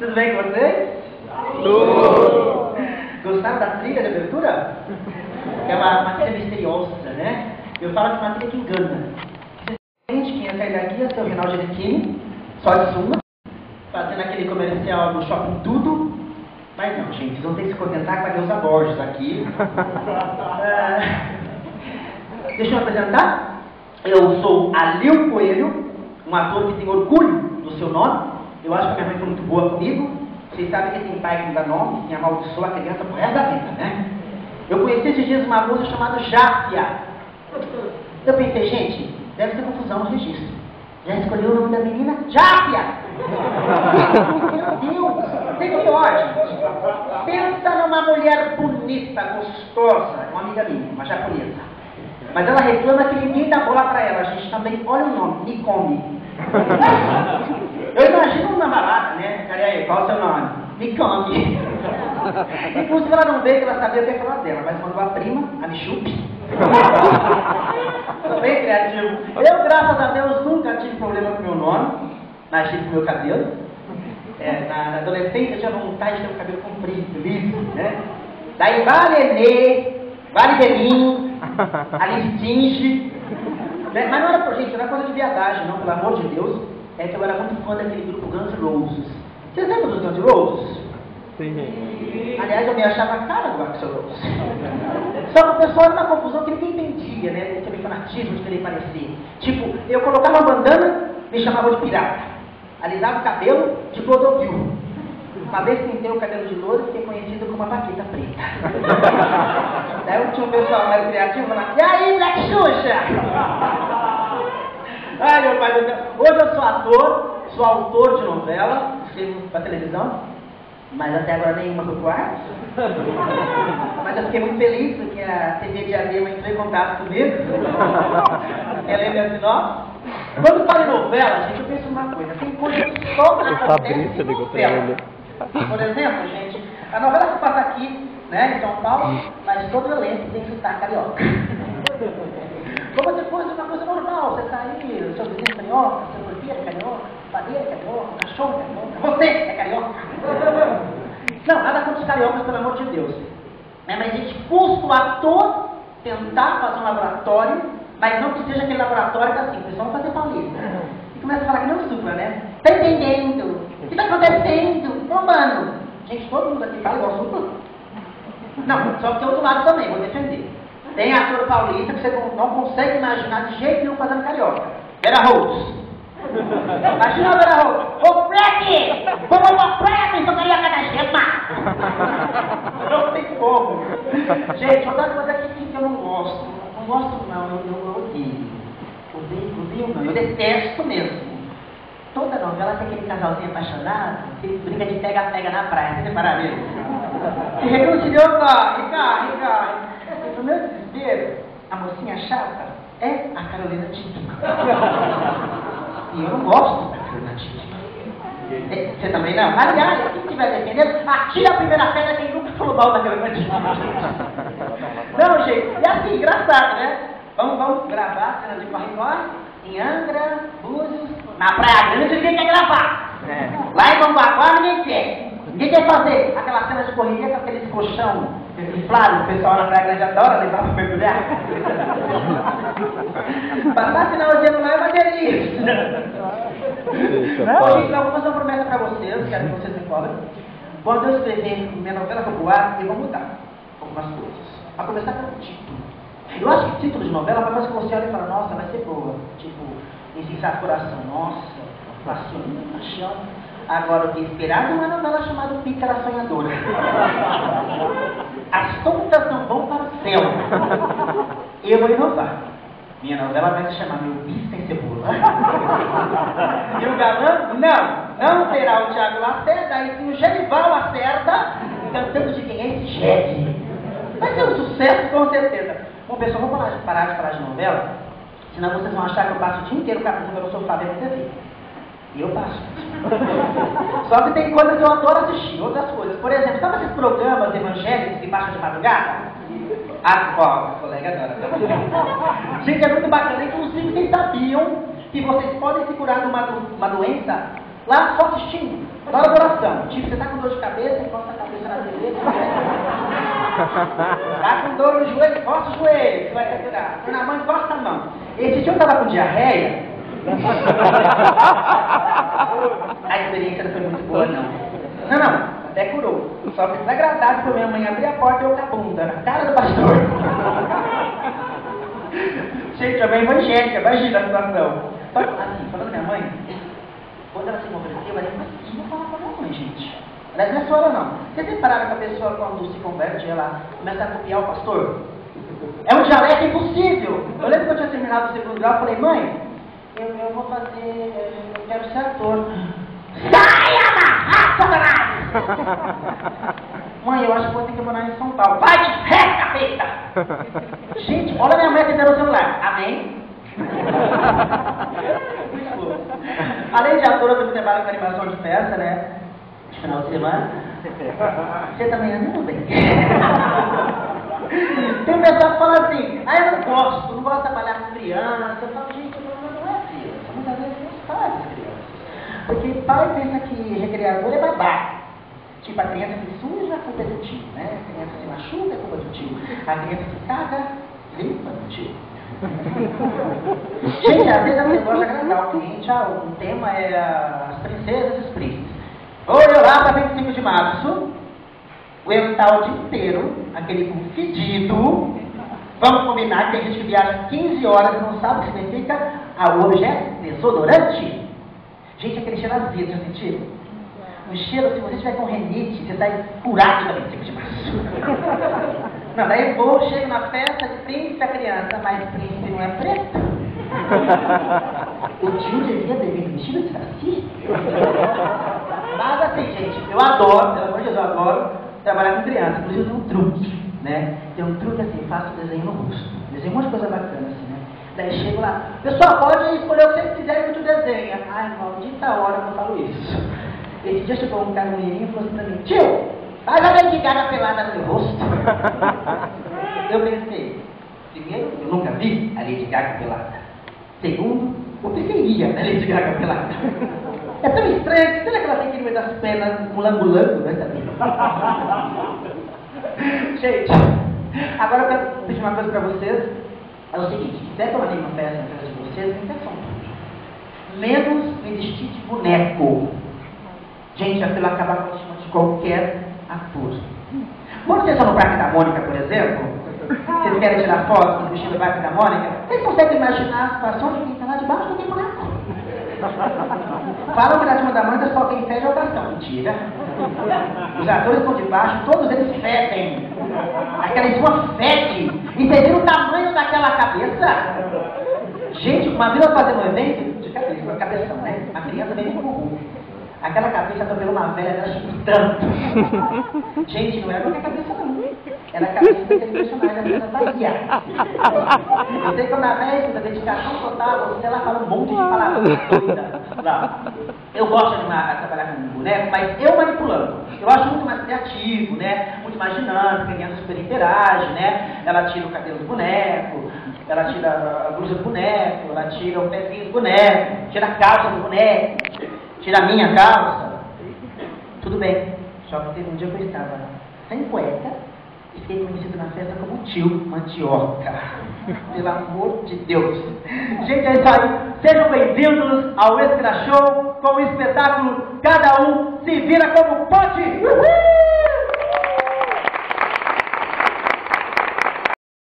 Tudo bem com vocês? Tudo! Gostaram da trilha de abertura? É uma, uma trilha misteriosa, né? Eu falo que é uma trilha que engana. Gente, quem ia sair daqui ia ser o Reinaldo Giannichini, só de suma, fazendo aquele comercial do Shopping Tudo. Mas não, gente, vocês vão ter que se contentar com a Deusa Borges aqui. Ah, deixa eu me apresentar. Eu sou Alil Coelho, um ator que tem orgulho do seu nome. Eu acho que minha mãe foi muito boa comigo. Vocês sabem que tem pai que não dá nome, que amaldiçoa a criança pro resto da vida, né? Eu conheci esses dias uma moça chamada Jáfia. Eu pensei, gente, deve ter confusão no registro. Já escolheu o nome da menina? Jáfia! Meu Deus! Tem gente. Pensa numa mulher bonita, gostosa, uma amiga minha, uma japonesa. Mas ela reclama que ninguém dá bola pra ela. A gente também, olha o nome, me come. Eu imagino uma balada, né? Cara, aí, qual é o seu nome? Me come. Inclusive ela não veio que ela sabia o que ia falar dela, mas mandou a prima, a Michupe. Tô bem criativo. Eu, graças a Deus, nunca tive problema com meu nome, mas tive com meu cabelo. É, na, na adolescência eu tinha vontade de ter o cabelo comprido, liso, né? Daí vale Enê, vale Belinho, ali tinge. Né? Mas não era gente, não era coisa de viadagem, não, pelo amor de Deus. É que eu era muito fã daquele grupo Guns N' Roses. Vocês lembram dos Guns N' Roses? Sim. Aliás, eu me achava a cara do Axel Rose. Só que o pessoal era uma confusão que ninguém entendia, né? Aquele fanatismo de querer parecer. Tipo, eu colocava uma bandana, me chamavam de pirata. Alisava o cabelo de Clodovil. Uma vez pintei o cabelo de louro e fiquei conhecido como a Paquita Preta. Daí eu tinha um pessoal mais criativo falando, e aí, Black Xuxa? Do. Hoje eu sou ator, sou autor de novela, escrevo para televisão, mas até agora nenhuma pro ar. Mas eu fiquei muito feliz porque a TV Diadema entrou em contato comigo. Ela lembra assim, ó. Quando falo em novela, gente, eu penso uma coisa, tem coisa que só Fabrício em ligou pra ele. Por exemplo, gente, a novela se passa aqui, né, em São Paulo, mas todo elenco tem que estar carioca. Como depois é uma coisa normal, você sair, o seu vizinho é carioca, seu porteiro é carioca, padeiro é carioca, o cachorro é carioca, você é carioca. Não, nada contra os cariocas, pelo amor de Deus. Né, mas a gente custa o ator tentar fazer um laboratório, mas não que seja aquele laboratório que assim, o pessoal fazer paulista. E começa a falar que não supra, né? Tá entendendo? O que tá acontecendo? Ô, mano, gente, todo mundo aqui fala igual supra. Não, só que tem outro lado também, vou defender. Tem ator paulista que você não- consegue imaginar de jeito nenhum fazendo carioca. Vera Rose. Imagina a Vera Rose. Ô, Fred! Vamos pra praia, tem carioca da gema! Não tem como. Gente, outra coisa aqui que eu não gosto. Não gosto não, eu, eu, odeio. Odeio, odeio não, eu detesto mesmo. Toda novela tem aquele casalzinho apaixonado que briga de pega-pega na praia, você repararam isso? Se reconciliou com a Rica, Rica. A mocinha chata é a Carolina Dickman. E eu não gosto da Carolina Dickman. É, Você também não? Aliás, quem estiver defendendo, atira a primeira pedra quem nunca falou mal da Carolina Dickman. Não, gente, e assim, engraçado, né? Vamos, vamos gravar cenas de corre-corre em Angra, Búzios, na Praia Grande ninguém quer gravar. É. Lá em Bambaquá ninguém quer. Ninguém quer fazer aquela cena de correria com aqueles colchão inflado, o pessoal na Praia Grande adora levar pra mergulhar. Passar final de ano lá é uma delícia. Não, gente, eu vou fazer uma promessa pra vocês, quero que vocês me cobrem. Quando eu escrever minha novela popular, eu vou mudar algumas coisas. A começar pelo título. Eu acho que título de novela é uma coisa que você olha e fala, nossa, vai ser boa. Tipo, insensar coração, nossa, paixão, paixão. Agora, eu tenho esperado uma novela chamada Pícara Sonhadora. As contas não vão para o céu. Eu vou inovar. Minha novela vai se chamar Meu Bicho Sem Cebola. e o galã, não, não terá o Thiago Lacerda, e sim o Genival Lacerda, cantando de quem é esse jegue. Vai ser um sucesso, com certeza. Bom, pessoal, vamos parar, parar de falar de novela, senão vocês vão achar que eu passo o dia inteiro caminhando pelo sofá vendo TV. E eu passo. Só que tem coisas que eu adoro assistir, outras coisas. Por exemplo, sabe esses programas evangélicos que passam de madrugada? Ah, ó, a colega adora. Gente, é muito bacana. Inclusive, vocês sabiam que vocês podem se curar de uma, uma doença Lá só assistindo. Na hora da oração. Tipo, você tá com dor de cabeça, encosta a cabeça na TV. Tá com dor no joelho, encosta o joelho, você vai respirar. Tá na mão, encosta a mão. Esse dia eu tava com diarreia. a experiência não foi muito boa, não, até curou. Só que desagradável foi minha mãe abrir a porta e eu com a bunda na cara do pastor. Gente, a mãe evangélica, imagina a situação. Só assim, falando minha mãe, quando ela se converteu, eu falei, mas que vou falar com a minha mãe, gente? Aliás, não é só ela não. Vocês repararam que a pessoa, quando se converte, ela começa a copiar o pastor? É um dialeto impossível. Eu lembro que eu tinha terminado o segundo grau, eu falei, mãe, eu, eu vou fazer, eu quero ser ator. Sai, amarrar, Satanás! Mãe, eu acho que vou ter que morar em São Paulo. Vai de ré, capeta! Gente, olha minha mãe atendendo o celular. Amém? Além de ator, eu também trabalho com animação de festa, né? De final de semana. Você também muito bem. Tem um pessoal que fala assim, ah, eu não gosto, não gosto de trabalhar com criança. Eu falo, gente, o problema não é criança, muitas vezes pais das crianças. Porque pai pensa que recreador é babá. Tipo, a criança se suja, a culpa é do tio, né? A criança se machuca, a culpa é do tio. A criança se caga, limpa do tio. Gente, às vezes a gente gosta de agradar o cliente, ah, o tema é as princesas e os príncipes. Olha lá para 25 de março, aguentar o dia inteiro, aquele cu fedido. Vamos combinar que tem gente viaja 15 horas e não sabe o que significa a objeto desodorante. Gente, aquele cheiro azedo, já sentiram? O cheiro, se você tiver com renite, você sai curado da 25 de março. Não, daí eu vou, chego na festa de príncipe a criança, mas príncipe não é preto. O tio devia ter vestido de saci. Mas assim, gente, eu adoro, pelo amor de Deus, eu adoro trabalhar com criança. Inclusive tem um truque, né? Tem um truque assim, faço desenho no rosto. Desenho um monte de coisa bacana assim, né? Daí chego lá, pessoal, pode escolher o que vocês quiserem que tu desenha. Ai, maldita hora que eu falo isso. Esse dia chegou um cara e falou assim pra mim, tio, faz a Lady Gaga pelada no meu rosto. Eu pensei, primeiro, eu nunca vi a Lady Gaga pelada. Segundo, o que seria a Lady Gaga pelada? É tão estranho, será que ela tem que ir no meio das pernas mulambulando, né? Gente, agora eu quero pedir uma coisa pra vocês. É o seguinte, se quiser tomar nenhuma festa na casa de vocês, me peçam tudo. Menos me vestir de boneco. Gente, aquilo acaba com a autoestima de qualquer ator. Quando vocês estão no Parque da Mônica, por exemplo, vocês querem tirar foto do vestido do Parque da Mônica, vocês conseguem imaginar a situação de quem está lá debaixo do boneco? Falam que na turma da Mônica só tem fé de oração. Mentira. Os atores estão debaixo, todos eles fedem. Aquela sua fede. E viram o tamanho daquela cabeça? Gente, uma vez fazendo um evento de cabeça, cabeção, né? A criança vem Aquela cabeça atropelou uma velha dela tanto. Gente, não era qualquer cabeça não. Era a cabeça daquele personagem da Bahia. Eu sei que quando a velha da dedicação total, você ela fala um monte de palavras doidas. Lá. Eu gosto de trabalhar com boneco, mas eu manipulando. Eu acho muito mais criativo, né? Muito mais dinâmico, a criança super interage, né? Ela tira o cabelo do boneco, ela tira a blusa do boneco, ela tira o pezinho do boneco, tira a calça do boneco tira a minha calça, tudo bem. Só que teve um dia que eu estava sem cueca e fiquei conhecido na festa como tio Mandioca. Pelo amor de Deus. Gente, é isso aí. Sejam bem-vindos ao Extra Show com o espetáculo Cada Um Se Vira Como Pode. Uhul!